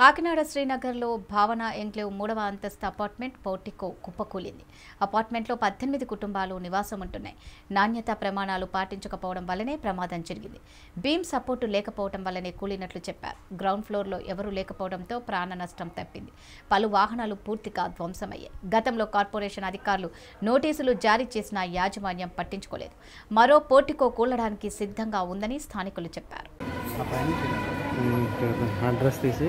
కాకినాడ శ్రీనగర్లో భావన ఎంక్లేవ్ మూడవ అంతస్తు అపార్ట్మెంట్ పోర్టికో కుప్పకూలింది. అపార్ట్మెంట్లో పద్దెనిమిది కుటుంబాలు నివాసం ఉంటున్నాయి. నాణ్యత ప్రమాణాలు పాటించకపోవడం వల్లనే ప్రమాదం జరిగింది. బీమ్ సపోర్టు లేకపోవడం వల్లనే కూలినట్లు చెప్పారు. గ్రౌండ్ ఫ్లోర్లో ఎవరూ లేకపోవడంతో ప్రాణ నష్టం తప్పింది. పలు వాహనాలు పూర్తిగా ధ్వంసమయ్యాయి. గతంలో కార్పొరేషన్ అధికారులు నోటీసులు జారీ చేసిన యాజమాన్యం పట్టించుకోలేదు. మరో పోర్టికో కూలడానికి సిద్ధంగా ఉందని స్థానికులు చెప్పారు. అడ్రస్ తీసి